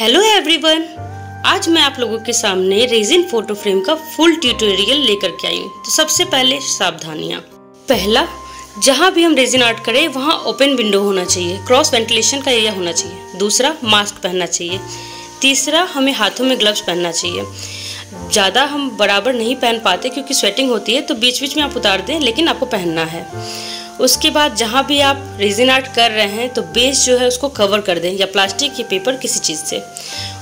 Hello everyone आज मैं आप लोगों के सामने रेजिन फ़ोटो फ्रेम का फुल ट्यूटोरियल लेकर के आई हूँ। तो सबसे पहले सावधानियाँ। पहला, जहाँ भी हम रेजिन आर्ट करें, वहाँ ओपन विंडो होना चाहिए। क्रॉस वेंटिलेशन का एरिया होना चाहिए। दूसरा मास्क पहनना चाहिए। तीसरा, हमें हाथों में ग्लव्स पहनना चाहिए। ज़्यादा हम बराबर नहीं पहन पाते क्योंकि स्वेटिंग होती है तो बीच बीच में आप उतार दें, लेकिन आपको पहनना है। उसके बाद जहाँ भी आप रेजिन आर्ट कर रहे हैं तो बेस जो है उसको कवर कर दें, या प्लास्टिक या पेपर किसी चीज़ से।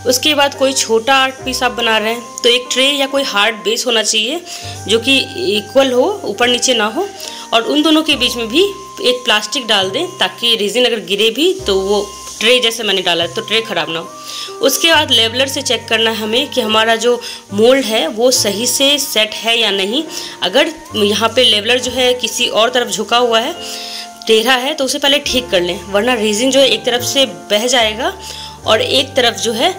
उसके बाद कोई छोटा आर्ट पीस आप बना रहे हैं तो एक ट्रे या कोई हार्ड बेस होना चाहिए, जो कि इक्वल हो, ऊपर नीचे ना हो, और उन दोनों के बीच में भी एक प्लास्टिक डाल दें, ताकि रेजिन अगर गिरे भी तो वो ट्रे जैसे मैंने डाला तो ट्रे ख़राब ना हो। उसके बाद लेवलर से चेक करना है हमें कि हमारा जो मोल्ड है, वो सही से सेट है या नहीं। अगर यहाँ पे लेवलर जो है किसी और तरफ़ झुका हुआ है, टेढ़ा है तो उसे पहले ठीक कर लें, वरना रेजिन जो है एक तरफ़ से बह जाएगा और एक तरफ़ जो है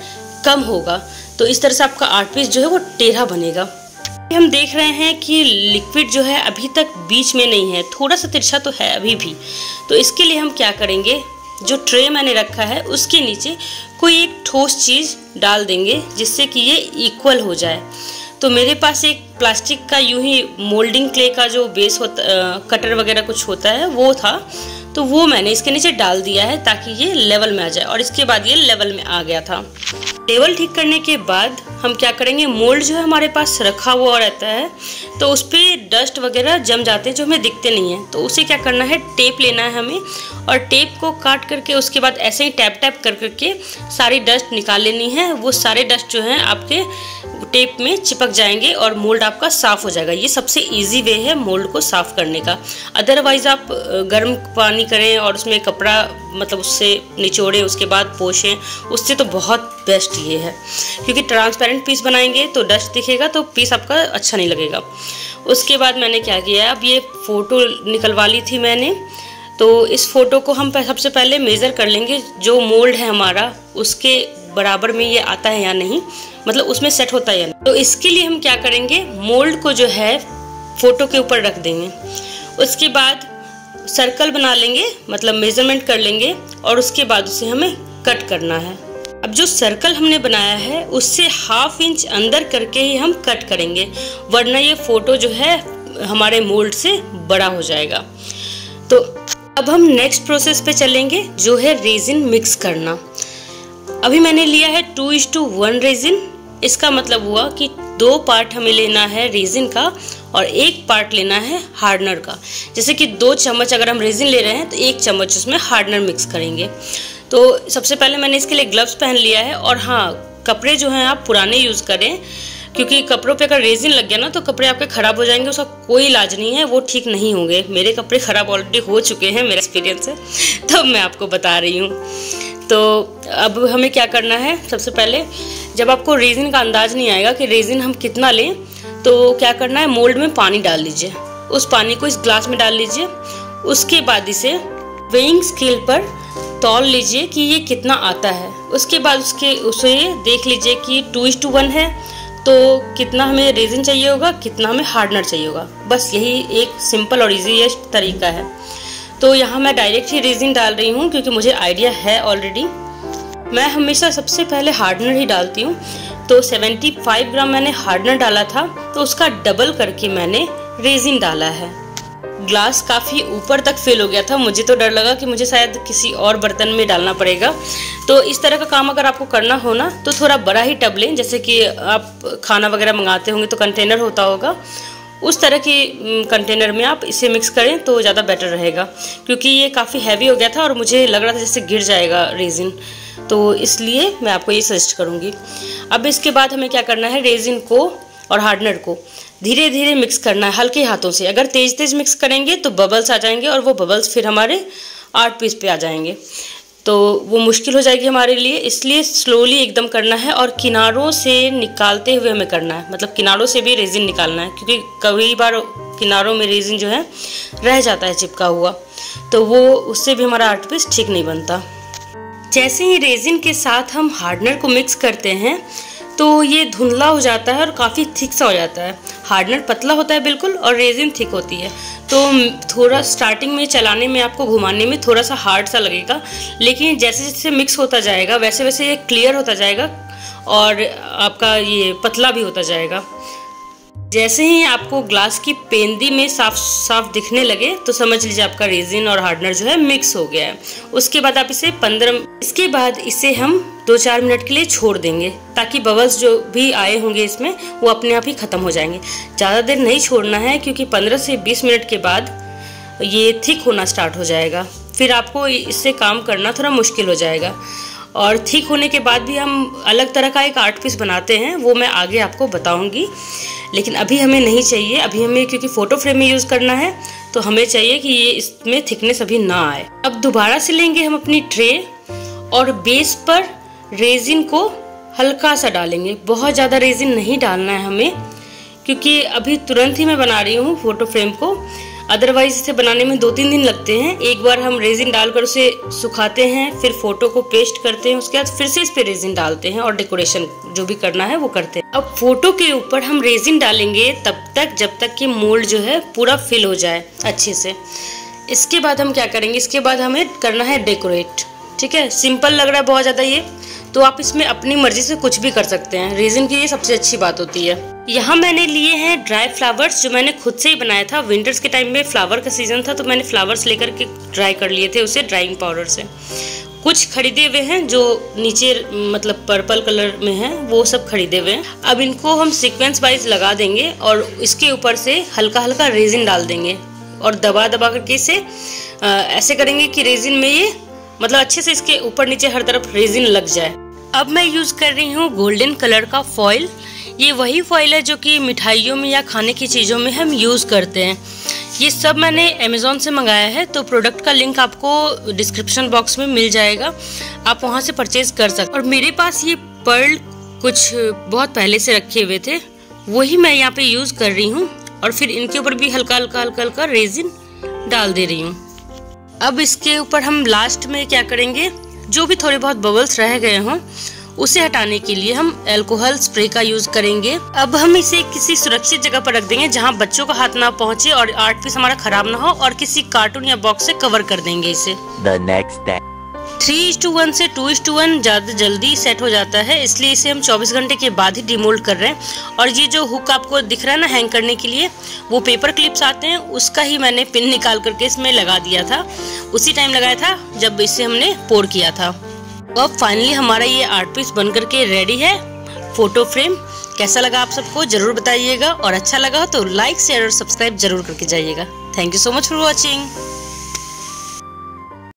कम होगा। तो इस तरह से आपका आर्ट पीस जो है वो टेढ़ा बनेगा। हम देख रहे हैं कि लिक्विड जो है अभी तक बीच में नहीं है, थोड़ा सा तिरछा तो है अभी भी। तो इसके लिए हम क्या करेंगे? जो ट्रे मैंने रखा है, उसके नीचे कोई एक ठोस चीज़ डाल देंगे जिससे कि ये इक्वल हो जाए। तो मेरे पास एक प्लास्टिक का यूँ ही मोल्डिंग क्ले का जो बेस होता कटर वगैरह कुछ होता है, वो था। तो वो मैंने इसके नीचे डाल दिया है ताकि ये लेवल में आ जाए और इसके बाद ये लेवल में आ गया था। टेबल ठीक करने के बाद हम क्या करेंगे? मोल्ड जो है हमारे पास रखा हुआ रहता है तो उस पर डस्ट वगैरह जम जाते हैं जो हमें दिखते नहीं हैं। तो उसे क्या करना है? टेप लेना है हमें और टेप को काट करके उसके बाद ऐसे ही टैप टैप कर करके सारी डस्ट निकाल लेनी है। वो सारे डस्ट जो हैं आपके टेप में चिपक जाएँगे और मोल्ड आपका साफ़ हो जाएगा। ये सबसे इजी वे है मोल्ड को साफ़ करने का। अदरवाइज़ आप गर्म पानी करें और उसमें कपड़ा मतलब उससे निचोड़ें, उसके बाद पोषें, उससे तो बहुत बेस्ट ये है। क्योंकि ट्रांसपेरेंट पीस बनाएँगे तो डस्ट दिखेगा तो पीस आपका अच्छा नहीं लगेगा। उसके बाद मैंने क्या किया अब ये फ़ोटो निकलवा ली थी मैंने तो इस फ़ोटो को हम सबसे पहले मेज़र कर लेंगे, जो मोल्ड है हमारा, उसके बराबर में ये आता है या नहीं मतलब उसमें सेट होता है या नहीं। तो इसके लिए हम क्या करेंगे मोल्ड को जो है फ़ोटो के ऊपर रख देंगे। उसके बाद सर्कल बना लेंगे मतलब मेज़रमेंट कर लेंगे और उसके बाद उसे हमें कट करना है। अब जो सर्कल हमने बनाया है, उससे हाफ़ इंच अंदर करके ही हम कट करेंगे, वरना ये फ़ोटो जो है, हमारे मोल्ड से बड़ा हो जाएगा। तो अब हम नेक्स्ट प्रोसेस पे चलेंगे, जो है रेजिन मिक्स करना। अभी मैंने लिया है two is to one resin इसका मतलब हुआ कि दो पार्ट हमें लेना है रेजिन का और एक पार्ट लेना है हार्डनर का। जैसे कि दो चम्मच अगर हम रेजिन ले रहे हैं तो एक चम्मच उसमें हार्डनर मिक्स करेंगे। तो सबसे पहले मैंने इसके लिए ग्लव्स पहन लिया है और हाँ कपड़े जो हैं आप पुराने यूज़ करें, क्योंकि कपड़ों पे अगर रेजिन लग गया ना तो कपड़े आपके ख़राब हो जाएँगे, उसका कोई इलाज नहीं है, वो ठीक नहीं होंगे। मेरे कपड़े ख़राब ऑलरेडी हो चुके हैं मेरा एक्सपीरियंस है तब मैं आपको बता रही हूँ। तो अब हमें क्या करना है, सबसे पहले जब आपको रेजिन का अंदाज नहीं आएगा कि रेजिन हम कितना लें तो क्या करना है मोल्ड में पानी डाल लीजिए। उस पानी को इस ग्लास में डाल लीजिए। उसके बाद इसे वेइंग स्केल पर तौल लीजिए कि ये कितना आता है। उसके बाद उसके, उसे देख लीजिए कि टू इज़ टू वन है। तो कितना हमें रेजिन चाहिए होगा, कितना हमें हार्डनर चाहिए होगा। बस यही एक सिंपल और इजीएस्ट तरीका है। तो यहाँ मैं डायरेक्ट ही रेजिन डाल रही हूँ, क्योंकि मुझे आइडिया है ऑलरेडी मैं हमेशा सबसे पहले हार्डनर ही डालती हूँ। तो 75 ग्राम मैंने हार्डनर डाला था तो उसका डबल करके मैंने रेजिन डाला है। ग्लास काफ़ी ऊपर तक फिल हो गया था। मुझे तो डर लगा कि मुझे शायद किसी और बर्तन में डालना पड़ेगा। तो इस तरह का काम अगर आपको करना हो ना तो थोड़ा बड़ा ही टब लें। जैसे कि आप खाना वगैरह मंगाते होंगे तो कंटेनर होता होगा। उस तरह की कंटेनर में आप इसे मिक्स करें तो ज़्यादा बेटर रहेगा। क्योंकि ये काफ़ी हैवी हो गया था और मुझे लग रहा था जैसे गिर जाएगा रेजिन तो इसलिए मैं आपको ये सजेस्ट करूँगी। अब इसके बाद हमें क्या करना है? रेजिन को और हार्डनर को धीरे धीरे मिक्स करना है, हल्के हाथों से। अगर तेज़ तेज़ मिक्स करेंगे तो बबल्स आ जाएँगे और वो बबल्स फिर हमारे आर्ट पीस पे आ जाएँगे। तो वो मुश्किल हो जाएगी हमारे लिए, इसलिए स्लोली एकदम करना है और किनारों से निकालते हुए हमें करना है। मतलब किनारों से भी रेजिन निकालना है, क्योंकि कई बार किनारों में रेजिन जो है, रह जाता है, चिपका हुआ। तो वो, उससे भी हमारा आर्ट पीस ठीक नहीं बनता। जैसे ही रेजिन के साथ हम हार्डनर को मिक्स करते हैं तो ये धुंधला हो जाता है और काफ़ी थिक सा हो जाता है। हार्डनर पतला होता है बिल्कुल और रेजिन थिक होती है। तो थोड़ा स्टार्टिंग में, चलाने में, आपको घुमाने में थोड़ा सा हार्ड सा लगेगा। लेकिन जैसे जैसे मिक्स होता जाएगा, वैसे वैसे ये क्लियर होता जाएगा और आपका ये पतला भी होता जाएगा। जैसे ही आपको ग्लास की पेंदी में साफ़ साफ़ दिखने लगे तो समझ लीजिए आपका रेजिन और हार्डनर जो है मिक्स हो गया है। उसके बाद आप इसे पंद्रह इसके बाद इसे हम दो चार मिनट के लिए छोड़ देंगे, ताकि बबल्स जो भी आए होंगे इसमें, वो अपने आप ही ख़त्म हो जाएँगे। ज़्यादा देर नहीं छोड़ना है, क्योंकि पंद्रह से बीस मिनट के बाद ये थिक होना स्टार्ट हो जाएगा। फिर आपको इससे काम करना थोड़ा मुश्किल हो जाएगा। और ठीक होने के बाद भी हम अलग तरह का एक आर्ट पीस बनाते हैं, वो मैं आगे आपको बताऊँगी। लेकिन अभी हमें नहीं चाहिए, अभी हमें क्योंकि फ़ोटो फ्रेम में यूज़ करना है तो हमें चाहिए कि ये इसमें थिकनेस अभी ना आए। अब दोबारा से लेंगे हम अपनी ट्रे और बेस पर रेजिन को हल्का सा डालेंगे। बहुत ज़्यादा रेजिन नहीं डालना है हमें, क्योंकि अभी तुरंत ही मैं बना रही हूँ फ़ोटो फ्रेम को। अदरवाइज़ इसे बनाने में दो तीन दिन लगते हैं। एक बार हम रेजिन डालकर उसे सुखाते हैं, फिर फ़ोटो को पेस्ट करते हैं, उसके बाद फिर से इस पे रेजिन डालते हैं और डेकोरेशन जो भी करना है वो करते हैं। अब फ़ोटो के ऊपर हम रेजिन डालेंगे तब तक जब तक कि मोल्ड जो है पूरा फिल हो जाए अच्छे से। इसके बाद हम क्या करेंगे? इसके बाद हमें करना है डेकोरेट। ठीक है? सिंपल लग रहा है बहुत ज़्यादा ये। तो आप इसमें अपनी मर्ज़ी से कुछ भी कर सकते हैं। रेजिन की ये सबसे अच्छी बात होती है। यहाँ मैंने लिए हैं ड्राई फ्लावर्स जो मैंने खुद से ही बनाया था। विंटर्स के टाइम में फ्लावर का सीज़न था तो मैंने फ्लावर्स लेकर के ड्राई कर लिए थे उसे ड्राइंग पाउडर से। कुछ खरीदे हुए हैं जो नीचे मतलब पर्पल कलर में है, वो सब खरीदे हुए हैं। अब इनको हम सीक्वेंस वाइज लगा देंगे और इसके ऊपर से हल्का हल्का रेजिन डाल देंगे और दबा दबा करके इसे ऐसे करेंगे कि रेजिन में ये मतलब अच्छे से इसके ऊपर नीचे हर तरफ़ रेजिन लग जाए। अब मैं यूज़ कर रही हूँ गोल्डन कलर का फॉइल ये वही फॉइल है जो कि मिठाइयों में या खाने की चीज़ों में हम यूज़ करते हैं। ये सब मैंने अमेज़ोन से मंगाया है तो प्रोडक्ट का लिंक आपको डिस्क्रिप्शन बॉक्स में मिल जाएगा। आप वहाँ से परचेज कर सकते और मेरे पास ये पर्ल कुछ बहुत पहले से रखे हुए थे, वही मैं यहाँ पे यूज़ कर रही हूँ और फिर इनके ऊपर भी हल्का हल्का हल्का हल्का रेजिन डाल दे रही हूँ। अब इसके ऊपर हम लास्ट में क्या करेंगे, जो भी थोड़े बहुत बबल्स रह गए हों उसे हटाने के लिए हम एल्कोहल स्प्रे का यूज़ करेंगे। अब हम इसे किसी सुरक्षित जगह पर रख देंगे जहाँ बच्चों का हाथ ना पहुँचे और आर्ट पीस हमारा खराब ना हो और किसी कार्टून या बॉक्स से कवर कर देंगे इसे। थ्री इज़ टू वन से टू इज़ टू वन ज़्यादा जल्दी सेट हो जाता है इसलिए इसे हम 24 घंटे के बाद ही डिमोल्ड कर रहे हैं। और ये जो हुक आपको दिख रहा है ना हैंग करने के लिए वो पेपर क्लिप्स आते हैं उसका ही मैंने पिन निकाल करके इसमें लगा दिया था। उसी टाइम लगाया था जब इसे हमने पोर किया था। तो अब फाइनली हमारा ये आर्ट पीस बन करके रेडी है। फ़ोटो फ्रेम कैसा लगा आप सबको? ज़रूर बताइएगा। और अच्छा लगा तो लाइक शेयर और सब्सक्राइब ज़रूर करके जाइएगा। Thank you so much for watching